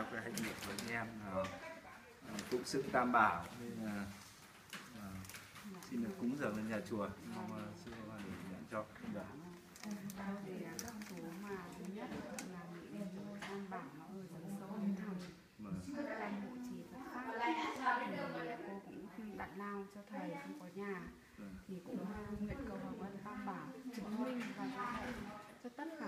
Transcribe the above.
theo cái hạnh nguyện của anh em là à, phụng sự tam bảo nên là à, xin được cúng dường lên nhà chùa. Mong à, sư bà để nhận cho được thì các cô cũng lao cho thầy không có nhà thì cũng nguyện cầu hoàng ân tam bảo chứng minh và cho tất cả